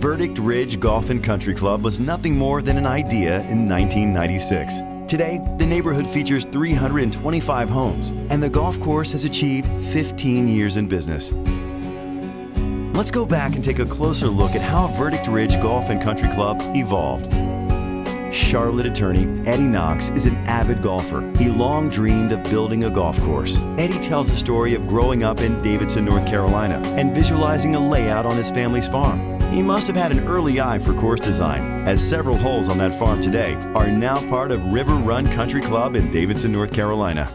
Verdict Ridge Golf and Country Club was nothing more than an idea in 1996. Today, the neighborhood features 325 homes, and the golf course has achieved 15 years in business. Let's go back and take a closer look at how Verdict Ridge Golf and Country Club evolved. Charlotte attorney Eddie Knox is an avid golfer. He long dreamed of building a golf course. Eddie tells a story of growing up in Davidson, North Carolina, and visualizing a layout on his family's farm. He must have had an early eye for course design, as several holes on that farm today are now part of River Run Country Club in Davidson, North Carolina.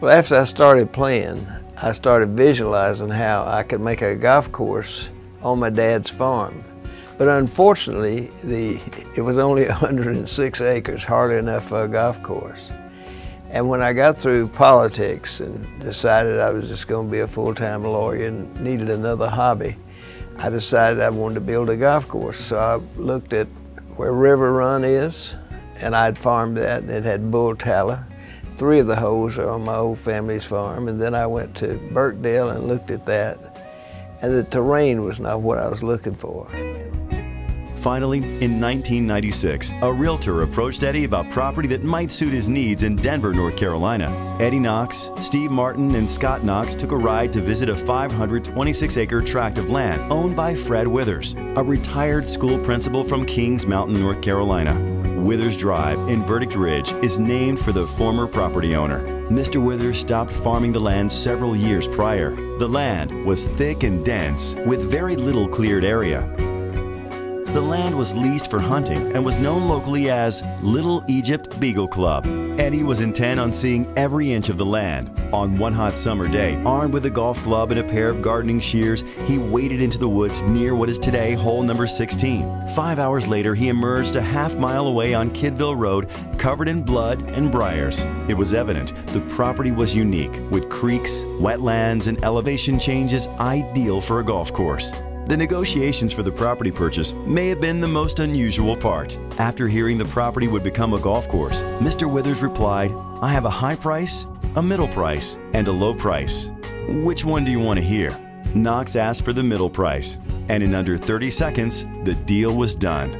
Well, after I started playing, I started visualizing how I could make a golf course on my dad's farm. But unfortunately, the, it was only 106 acres, hardly enough for a golf course. And when I got through politics and decided I was just going to be a full-time lawyer and needed another hobby, I decided I wanted to build a golf course. So I looked at where River Run is, and I'd farmed that, and it had bull tallow. Three of the holes are on my old family's farm, and then I went to Birkdale and looked at that, and the terrain was not what I was looking for. Finally, in 1996, a realtor approached Eddie about property that might suit his needs in Denver, North Carolina. Eddie Knox, Steve Martin, and Scott Knox took a ride to visit a 526-acre tract of land owned by Fred Withers, a retired school principal from Kings Mountain, North Carolina. Withers Drive in Verdict Ridge is named for the former property owner. Mr. Withers stopped farming the land several years prior. The land was thick and dense with very little cleared area. The land was leased for hunting and was known locally as Little Egypt Beagle Club. Eddie was intent on seeing every inch of the land. On one hot summer day, armed with a golf club and a pair of gardening shears, he waded into the woods near what is today hole number 16. Five hours later, he emerged a half mile away on Kidville Road, covered in blood and briars. It was evident the property was unique, with creeks, wetlands, and elevation changes ideal for a golf course. The negotiations for the property purchase may have been the most unusual part. After hearing the property would become a golf course, Mr. Withers replied, I have a high price, a middle price, and a low price. Which one do you want to hear? Knox asked for the middle price, and in under 30 seconds, the deal was done.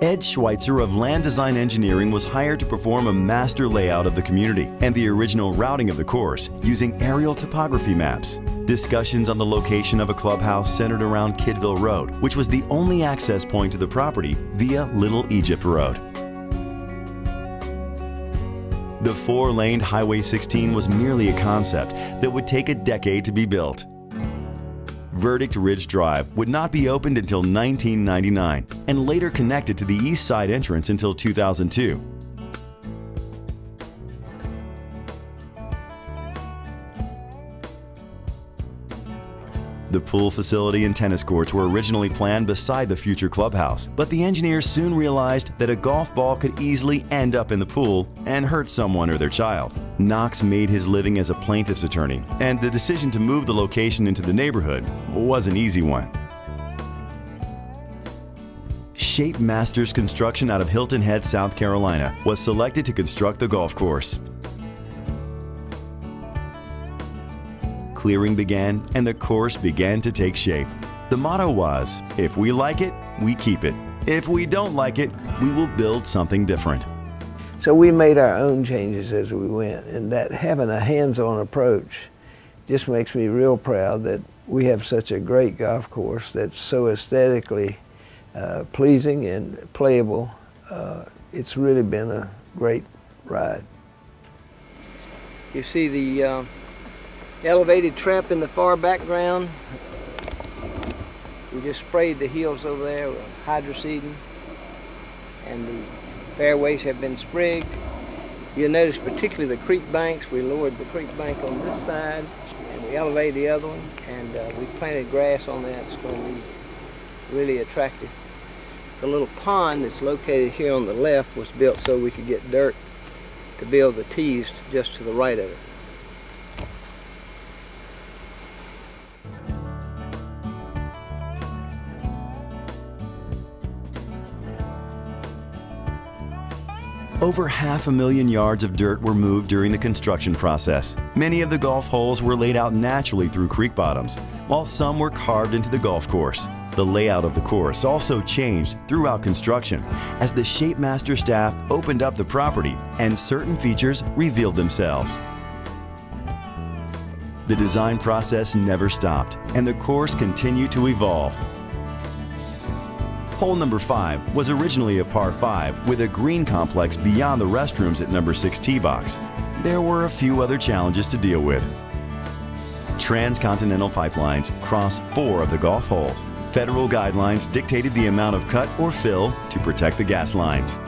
Ed Schweitzer of Land Design Engineering was hired to perform a master layout of the community and the original routing of the course using aerial topography maps. Discussions on the location of a clubhouse centered around Kidville Road, which was the only access point to the property via Little Egypt Road. The four-laned Highway 16 was merely a concept that would take a decade to be built. Verdict Ridge Drive would not be opened until 1999 and later connected to the east side entrance until 2002. The pool facility and tennis courts were originally planned beside the future clubhouse, but the engineers soon realized that a golf ball could easily end up in the pool and hurt someone or their child. Knox made his living as a plaintiff's attorney, and the decision to move the location into the neighborhood was an easy one. Shape Masters Construction out of Hilton Head, South Carolina was selected to construct the golf course. Clearing began and the course began to take shape. The motto was, if we like it, we keep it. If we don't like it, we will build something different. So we made our own changes as we went, and that having a hands-on approach just makes me real proud that we have such a great golf course that's so aesthetically uh, pleasing and playable. Uh, it's really been a great ride. You see the uh, elevated trap in the far background. We just sprayed the hills over there with hydroseeding and the fairways have been sprigged. You'll notice particularly the creek banks. We lowered the creek bank on this side and we elevated the other one and uh, we planted grass on that. It's going to be really attractive. The little pond that's located here on the left was built so we could get dirt to build the tees just to the right of it. Over half a million yards of dirt were moved during the construction process. Many of the golf holes were laid out naturally through creek bottoms, while some were carved into the golf course. The layout of the course also changed throughout construction as the Shapemaster staff opened up the property and certain features revealed themselves. The design process never stopped and the course continued to evolve. Hole number 5 was originally a par 5 with a green complex beyond the restrooms at number 6 tee box. There were a few other challenges to deal with. Transcontinental pipelines cross four of the golf holes. Federal guidelines dictated the amount of cut or fill to protect the gas lines.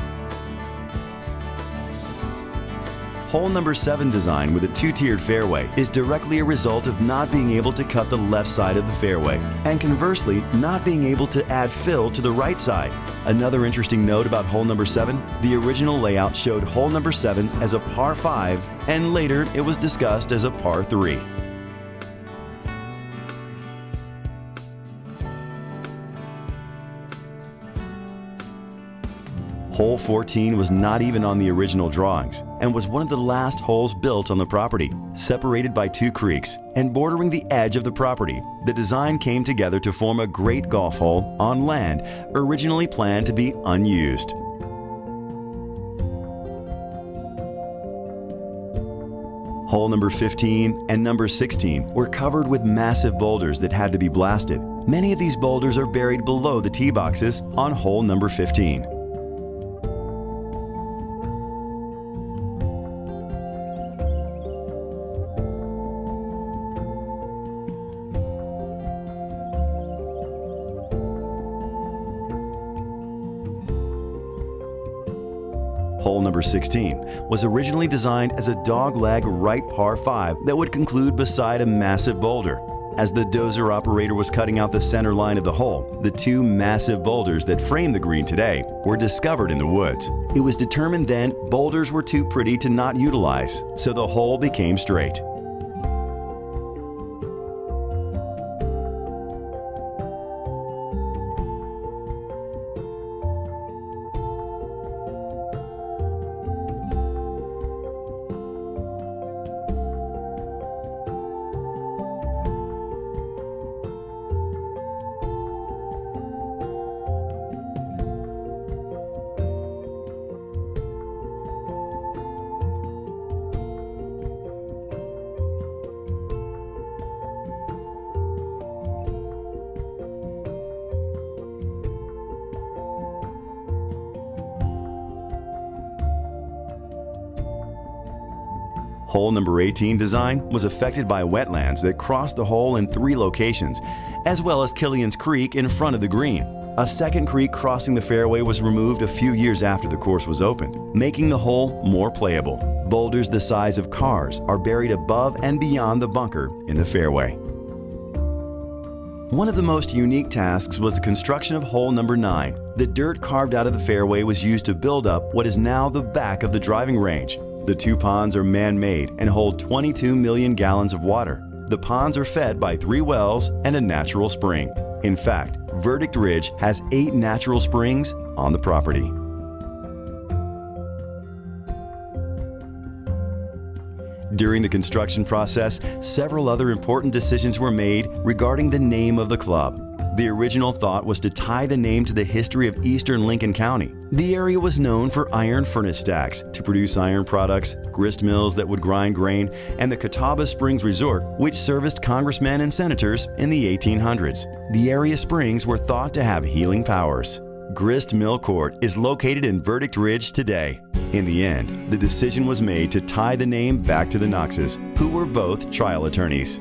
Hole number 7 design with a two-tiered fairway is directly a result of not being able to cut the left side of the fairway, and conversely, not being able to add fill to the right side. Another interesting note about hole number 7, the original layout showed hole number 7 as a par 5, and later it was discussed as a par 3. Hole 14 was not even on the original drawings and was one of the last holes built on the property, separated by two creeks and bordering the edge of the property. The design came together to form a great golf hole on land originally planned to be unused. Hole number 15 and number 16 were covered with massive boulders that had to be blasted. Many of these boulders are buried below the tee boxes on hole number 15. Hole number 16 was originally designed as a dogleg right par 5 that would conclude beside a massive boulder. As the dozer operator was cutting out the center line of the hole, the two massive boulders that frame the green today were discovered in the woods. It was determined then boulders were too pretty to not utilize, so the hole became straight. Hole number 18 design was affected by wetlands that crossed the hole in three locations, as well as Killian's Creek in front of the green. A second creek crossing the fairway was removed a few years after the course was opened, making the hole more playable. Boulders the size of cars are buried above and beyond the bunker in the fairway. One of the most unique tasks was the construction of hole number 9. The dirt carved out of the fairway was used to build up what is now the back of the driving range. The two ponds are man-made and hold 22 million gallons of water. The ponds are fed by three wells and a natural spring. In fact, Verdict Ridge has eight natural springs on the property. During the construction process, several other important decisions were made regarding the name of the club. The original thought was to tie the name to the history of eastern Lincoln County. The area was known for iron furnace stacks to produce iron products, grist mills that would grind grain, and the Catawba Springs Resort, which serviced congressmen and senators in the 1800s. The area springs were thought to have healing powers. Grist Mill Court is located in Verdict Ridge today. In the end, the decision was made to tie the name back to the Knoxes, who were both trial attorneys.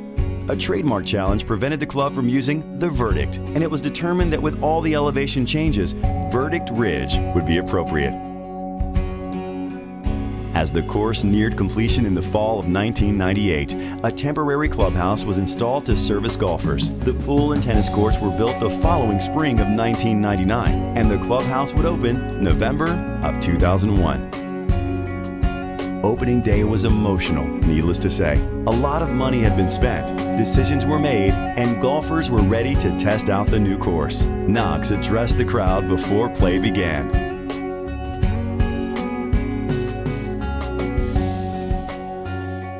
A trademark challenge prevented the club from using the verdict, and it was determined that with all the elevation changes, Verdict Ridge would be appropriate. As the course neared completion in the fall of 1998, a temporary clubhouse was installed to service golfers. The pool and tennis courts were built the following spring of 1999, and the clubhouse would open November of 2001. Opening day was emotional, needless to say. A lot of money had been spent, decisions were made, and golfers were ready to test out the new course. Knox addressed the crowd before play began.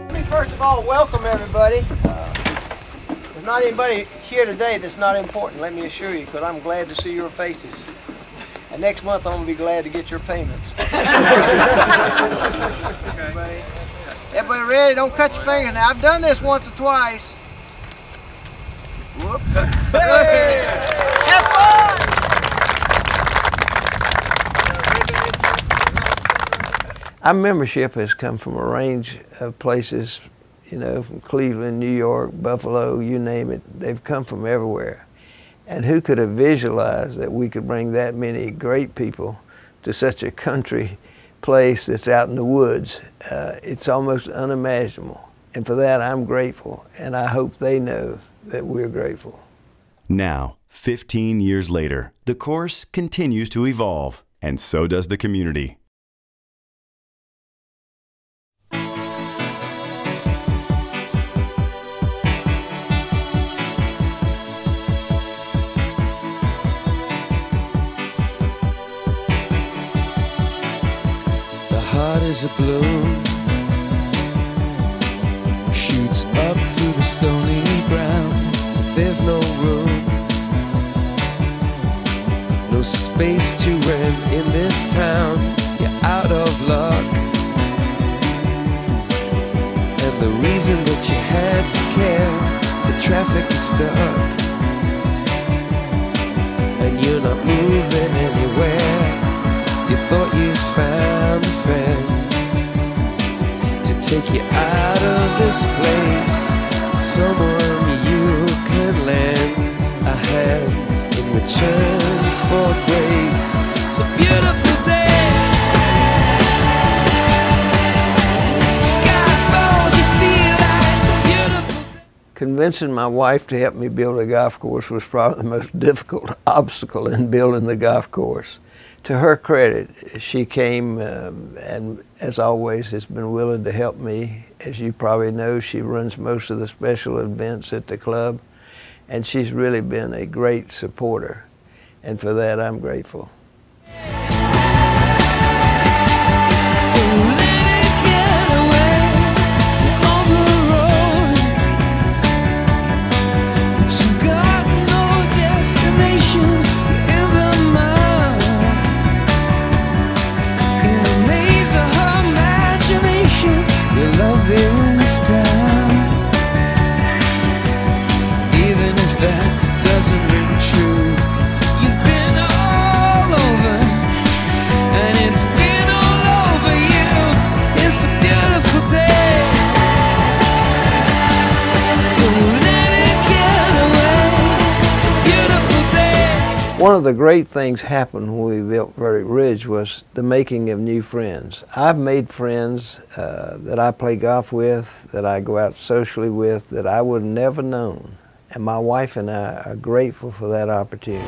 Let me first of all welcome everybody. Uh, There's not anybody here today that's not important, let me assure you, because I'm glad to see your faces. And next month I'm going to be glad to get your payments. everybody, everybody ready? Don't cut your fingers now. I've done this once or twice. Our membership has come from a range of places, you know, from Cleveland, New York, Buffalo, you name it. They've come from everywhere. And who could have visualized that we could bring that many great people to such a country place that's out in the woods? Uh, it's almost unimaginable. And for that, I'm grateful. And I hope they know that we're grateful. Now, 15 years later, the course continues to evolve, and so does the community. The heart is a balloon Convincing my wife to help me build a golf course was probably the most difficult obstacle in building the golf course. To her credit, she came um, and, as always, has been willing to help me. As you probably know, she runs most of the special events at the club, and she's really been a great supporter. And for that, I'm grateful. One of the great things happened when we built Verdict Ridge was the making of new friends. I've made friends uh, that I play golf with, that I go out socially with, that I would have never known. And my wife and I are grateful for that opportunity.